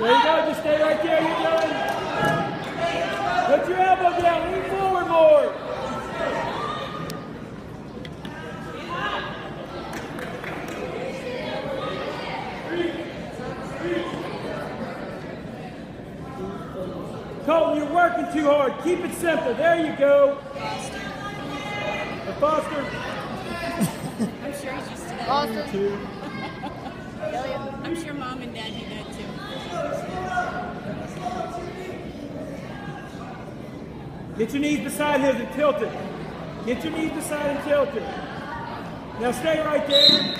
There you go, just stay right there, you guys. Colton, you're working too hard. Keep it simple. There you go. Foster. I'm sure he's used to that. Foster. Two. I'm sure mom and dad do that too. Get your knees beside his and tilt it. Get your knees beside and tilt it. Now stay right there.